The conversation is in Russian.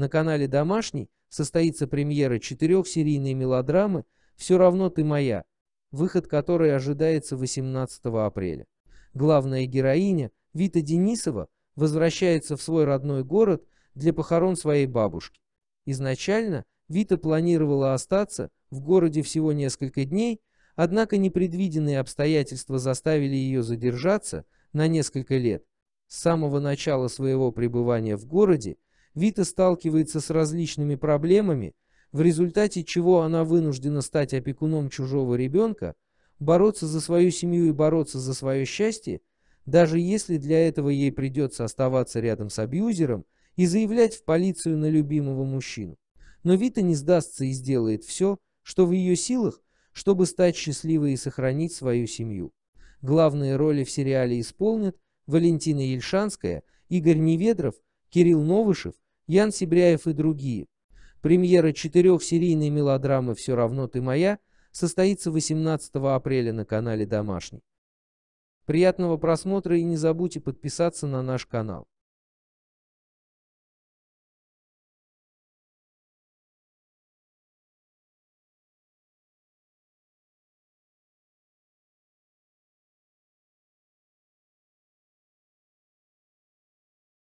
На канале «Домашний» состоится премьера четырехсерийной мелодрамы «Все равно ты моя», выход которой ожидается 18 апреля. Главная героиня, Вита Денисова, возвращается в свой родной город для похорон своей бабушки. Изначально Вита планировала остаться в городе всего несколько дней, однако непредвиденные обстоятельства заставили ее задержаться на несколько лет. С самого начала своего пребывания в городе Вита сталкивается с различными проблемами, в результате чего она вынуждена стать опекуном чужого ребенка, бороться за свою семью и бороться за свое счастье, даже если для этого ей придется оставаться рядом с абьюзером и заявлять в полицию на любимого мужчину. Но Вита не сдастся и сделает все, что в ее силах, чтобы стать счастливой и сохранить свою семью. Главные роли в сериале исполнят Валентина Ельшанская, Игорь Неведров, Кирилл Новышев, Ян Сибряев и другие. Премьера четырехсерийной мелодрамы «Все равно ты моя» состоится 18 апреля на канале «Домашний». Приятного просмотра и не забудьте подписаться на наш канал.